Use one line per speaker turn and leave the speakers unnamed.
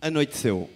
anoiteceu.